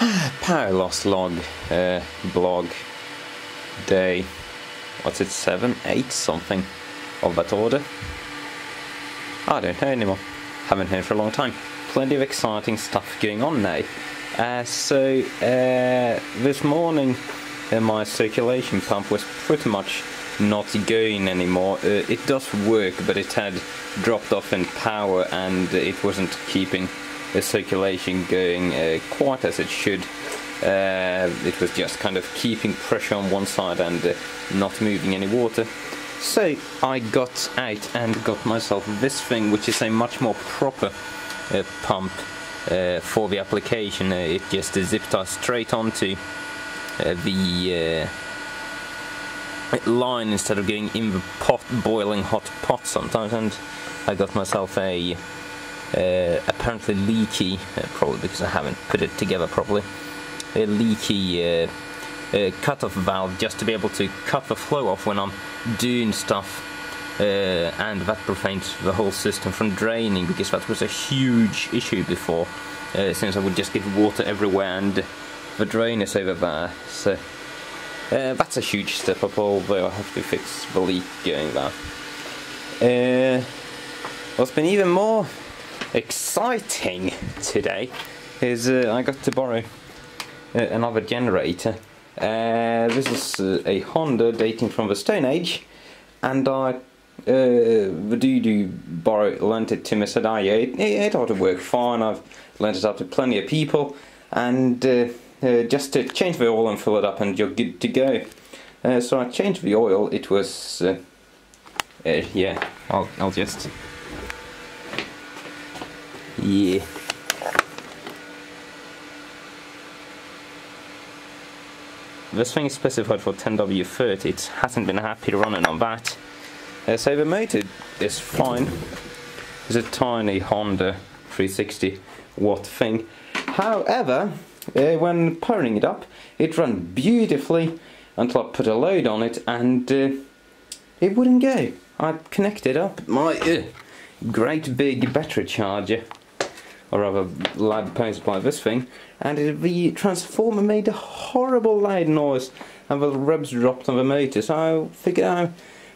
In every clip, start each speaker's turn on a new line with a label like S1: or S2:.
S1: Power loss log, uh, blog, day, what's it, 7, 8, something of that order. I don't know anymore. Haven't heard for a long time. Plenty of exciting stuff going on now. Uh, so, uh, this morning uh, my circulation pump was pretty much not going anymore. Uh, it does work, but it had dropped off in power and it wasn't keeping the circulation going uh, quite as it should. Uh, it was just kind of keeping pressure on one side and uh, not moving any water. So I got out and got myself this thing, which is a much more proper uh, pump uh, for the application. Uh, it just zip ties straight onto the line instead of going in the pot, boiling hot pot sometimes. And I got myself a uh, apparently leaky, uh, probably because I haven't put it together properly, a leaky uh, uh cut-off valve just to be able to cut the flow off when I'm doing stuff uh, and that prevents the whole system from draining because that was a huge issue before since I would just get water everywhere and the drain is over there so uh, that's a huge step up although I have to fix the leak going there. Uh, what's been even more exciting today is uh, I got to borrow uh, another generator. Uh, this is uh, a Honda dating from the Stone Age and I uh, the dude who borrowed, lent it to me said, oh yeah, it, it ought to work fine, I've lent it up to plenty of people and uh, just to change the oil and fill it up and you're good to go. so I changed the oil, it was, yeah, I'll, I'll just yeah. This thing is specified for 10W30, it hasn't been happy running on that. Uh, so the motor is fine. It's a tiny Honda 360 watt thing. However, uh, when powering it up, it ran beautifully until I put a load on it and uh, it wouldn't go. I connected up my uh, great big battery charger or rather loud power supply this thing, and it, the transformer made a horrible loud noise, and the rubs dropped on the motor, so I figured out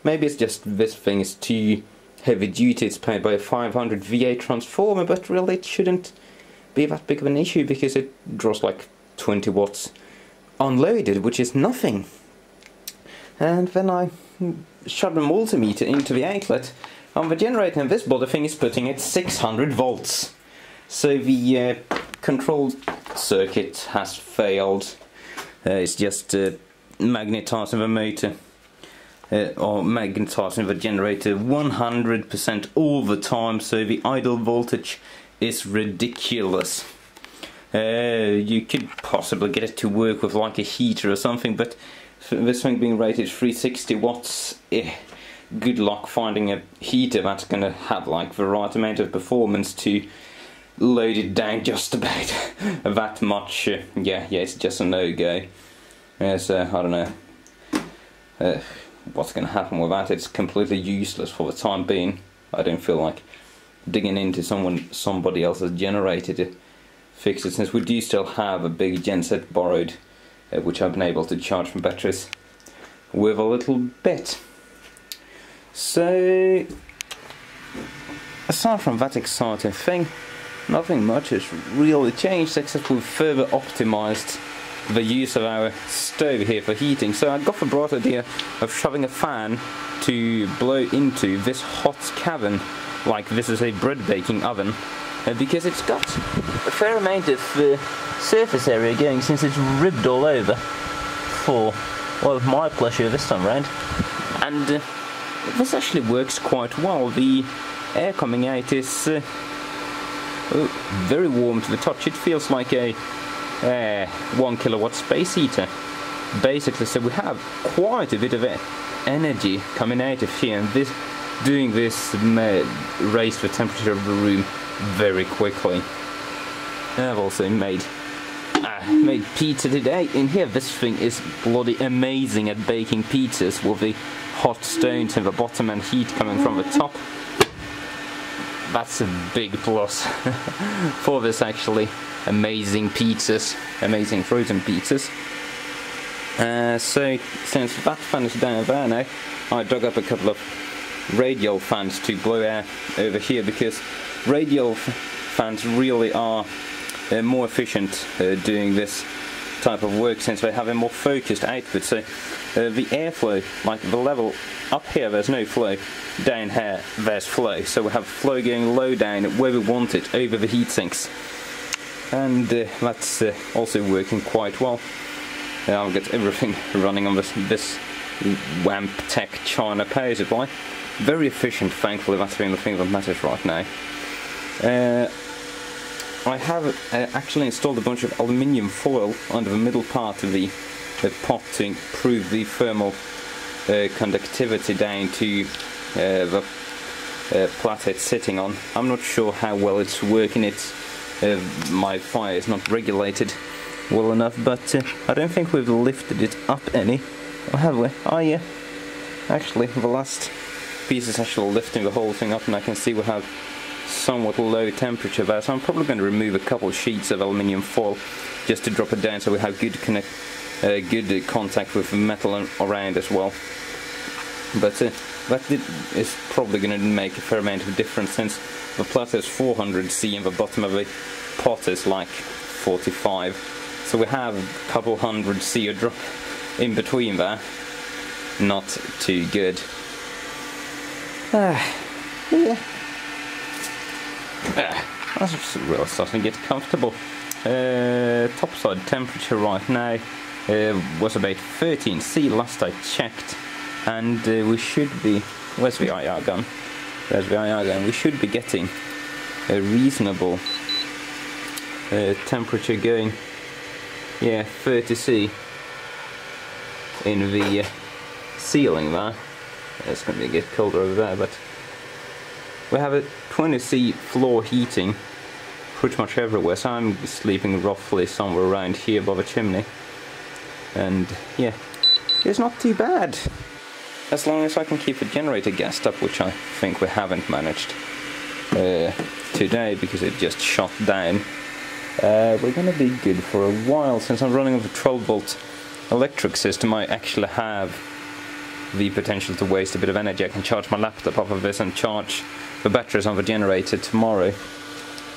S1: maybe it's just this thing is too heavy duty, it's powered by a 500 VA transformer, but really it shouldn't be that big of an issue because it draws like 20 watts unloaded, which is nothing. And then I shut the multimeter into the outlet, and the generator in this body thing is putting at 600 volts. So the uh, control circuit has failed. Uh, it's just uh, magnetizing the motor or magnetizing the generator 100% all the time so the idle voltage is ridiculous. Uh, you could possibly get it to work with like a heater or something but this thing being rated 360 watts eh, good luck finding a heater that's gonna have like the right amount of performance to loaded down just about that much. Uh, yeah, yeah, it's just a no-go. So, I don't know uh, what's going to happen with that. It's completely useless for the time being. I don't feel like digging into someone somebody else's generated to fix it since we do still have a big genset borrowed uh, which I've been able to charge from batteries with a little bit. So aside from that exciting thing nothing much has really changed except we've further optimized the use of our stove here for heating. So I got the bright idea of shoving a fan to blow into this hot cavern like this is a bread baking oven uh, because it's got a fair amount of uh, surface area going since it's ribbed all over for well my pleasure this time round and uh, this actually works quite well the air coming out is uh, very warm to the touch. It feels like a uh, one kilowatt space heater. Basically, so we have quite a bit of energy coming out of here, and this doing this raised the temperature of the room very quickly. I've also made uh, made pizza today. In here, this thing is bloody amazing at baking pizzas with the hot stones in the bottom and heat coming from the top that's a big plus for this actually. amazing pizzas, amazing frozen pizzas. Uh, so since that fan is down there now, I dug up a couple of radial fans to blow air over here because radial fans really are uh, more efficient uh, doing this type of work since have a more focused output. So uh, the airflow, like the level up here, there's no flow. Down here, there's flow. So we have flow going low down where we want it over the heat sinks. And uh, that's uh, also working quite well. I've got everything running on this, this WAMP Tech China power supply. Very efficient, thankfully, that's being the thing that matters right now. I have uh, actually installed a bunch of aluminium foil under the middle part of the, the pot to improve the thermal uh, conductivity down to uh, the uh, plate it's sitting on. I'm not sure how well it's working. It's uh, my fire is not regulated well enough, but I don't think we've lifted it up any. Or have we? Oh yeah. Actually, the last piece is actually lifting the whole thing up and I can see we have somewhat low temperature there, so I'm probably going to remove a couple of sheets of aluminium foil just to drop it down so we have good connect, uh, good contact with the metal around as well. But uh, that is probably going to make a fair amount of difference since the plate is 400 C and the bottom of the pot is like 45. So we have a couple hundred C drop in between there. Not too good. Ah, yeah. That's really starting to get comfortable. Uh, topside temperature right now uh, was about 13 C last I checked and uh, we should be where's the IR gun? There's the IR gun? We should be getting a reasonable uh, temperature going. Yeah 30 C in the uh, ceiling there. It's going to get colder over there but we have a 20 C floor heating pretty much everywhere so I'm sleeping roughly somewhere around here above a chimney and yeah it's not too bad as long as I can keep the generator gassed up, which I think we haven't managed uh, today because it just shut down. Uh, we're going to be good for a while. Since I'm running a 12 volt electric system, I actually have the potential to waste a bit of energy. I can charge my laptop off of this and charge the batteries on the generator tomorrow.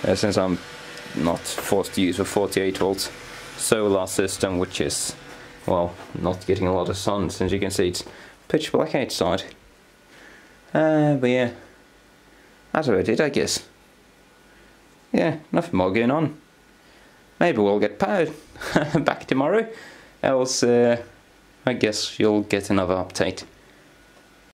S1: Uh, since I'm not forced to use a 48 volt solar system, which is, well, not getting a lot of sun, since you can see it's pitch black outside. Uh, but yeah, that's about it, I guess. Yeah, nothing more going on. Maybe we'll get powered back tomorrow, else uh, I guess you'll get another update.